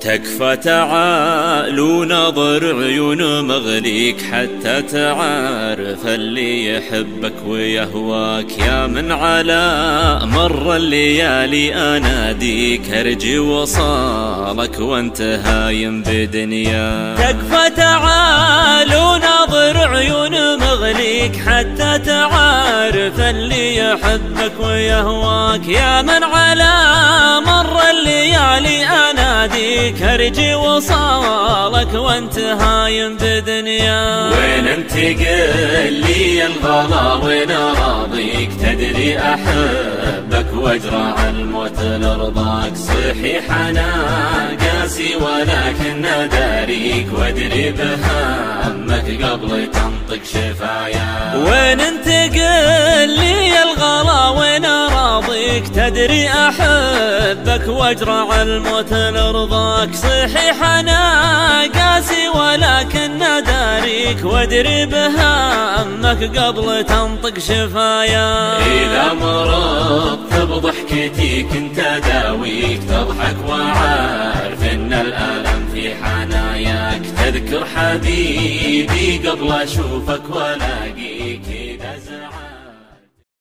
تكفى تعال ونظر عيون مغليك حتى تعرف اللي يحبك ويهواك. يا من على مر الليالي أناديك أرجي وصالك وانت هايم بدنيا. تكفى تعال ونظر عيون مغليك حتى تعرف اللي يحبك ويهواك. يا من على مر فيك ارجي وصالك وانت هايم بدنيا وين انت قل لي الغلا وين راضيك تدري أحبك واجرع الموت لرضاك. صحيح أنا قاسي ولكن داريك وادري بهمك قبل تنطق شفايا. وين انت راضيك تدري أحبك وأجرع الموت لرضاك. صحيح أنا قاسي ولكن داريك وأدري بهمك قبل تنطق شفايا. إذا مرضت بضحكتي كنت اداويك تضحك وعارف إن الألم في حناياك. تذكر حبيبي قبل أشوفك ولا